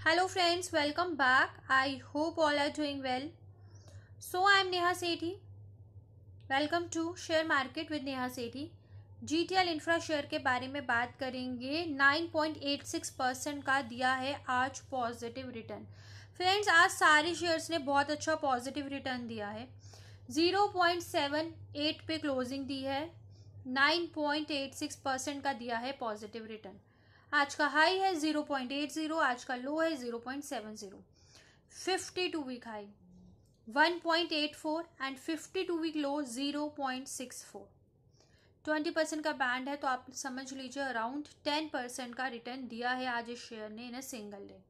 Hello friends welcome back I hope all are doing well so I am Neha Sethi welcome to share market with Neha Sethi G T L infra share के बारे में बात करेंगे. 9.86 percent का दिया है आज positive return friends आज सारे शेयर्स ने बहुत अच्छा पॉजिटिव रिटर्न दिया है. 0.78 पे क्लोजिंग दी है. 9.86 परसेंट का दिया है पॉजिटिव रिटर्न आज का हाई है ज़ीरो पॉइंट एट ज़ीरो आज का लो है zero point seven zero fifty two week high one point eight four and fifty two week low zero point six four twenty percent का band है तो आप समझ लीजिए अराउंड टेन परसेंट का रिटर्न दिया है आज इस शेयर ने इन अ सिंगल डे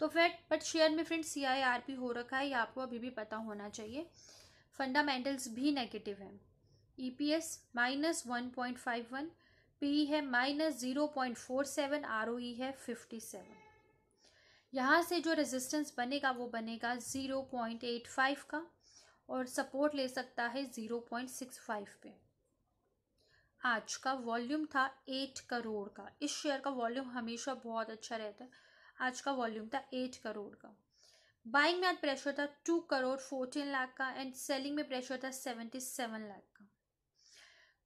तो फ्रेंड बट शेयर में friend C I R P हो रखा है, ये आपको अभी भी पता होना चाहिए। फंडामेंटल्स भी नेगेटिव हैं। E P S minus one point five one P है minus zero point four seven R O E है फिफ्टी सेवन यहाँ से जो रेजिस्टेंस बनेगा, वो बनेगा ज़ीरो पॉइंट एट फाइव का और सपोर्ट ले सकता है ज़ीरो पॉइंट सिक्स फाइव पे। आज का वॉल्यूम था एट करोड़ का। इस शेयर का वॉल्यूम हमेशा बहुत अच्छा रहता है। आज का वॉल्यूम था एट करोड़ का। बाइंग में आज प्रेशर था टू करोड़ फोर्टीन लाख का एंड सेलिंग में प्रेशर था seventy seven lakh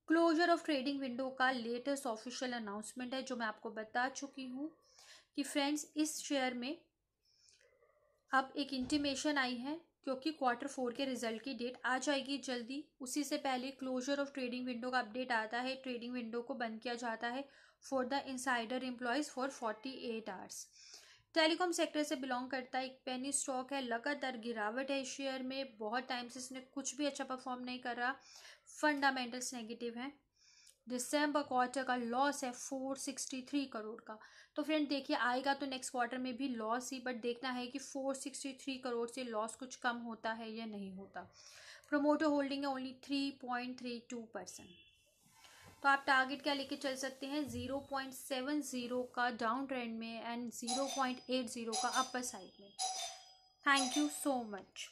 closure of trading window का लेटेस्ट ऑफिशियल अनाउंसमेंट है, जो मैं आपको बता चुकी हूँ कि फ्रेंड्स इस शेयर में अब एक इंटीमेशन आई है, क्योंकि क्वार्टर फोर के रिज़ल्ट की डेट आ जाएगी जल्दी। उसी से पहले क्लोजर ऑफ़ ट्रेडिंग विंडो का अपडेट आता है ट्रेडिंग विंडो को बंद किया जाता है for the insider employees for forty eight hours telecom sector से बिलोंग करता है एक पेनी स्टॉक है। लगातार गिरावट है इस शेयर में। बहुत टाइम से इसने कुछ भी अच्छा परफॉर्म नहीं कर रहा। फंडामेंटल्स नेगेटिव हैं। दिसंबर क्वार्टर का लॉस है फोर सिक्सटी थ्री करोड़ का। तो फ्रेंड देखिए, आएगा तो नेक्स्ट क्वार्टर में भी लॉस ही बट देखना है कि फोर सिक्सटी थ्री करोड़ से लॉस कुछ कम होता है या नहीं होता। प्रोमोटर होल्डिंग है only three point three two percent तो आप टारगेट क्या लेके चल सकते हैं? ज़ीरो पॉइंट सेवन ज़ीरो का डाउन ट्रेंड में and zero point eight zero का अपर साइड में। Thank you so much